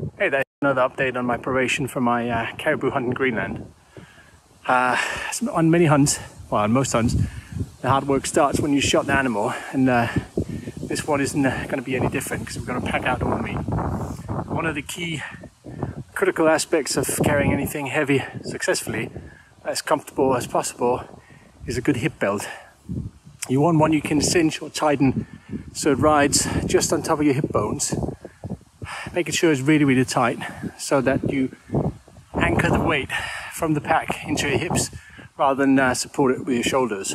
Hey there, another update on my preparation for my uh, caribou hunt in Greenland. Uh, on many hunts, well, on most hunts, the hard work starts when you shot the animal, and uh, this one isn't uh, going to be any different because we're going to pack out all the meat. One of the key critical aspects of carrying anything heavy successfully, as comfortable as possible, is a good hip belt. You want one you can cinch or tighten so it rides just on top of your hip bones making sure it's really, really tight so that you anchor the weight from the pack into your hips rather than uh, support it with your shoulders.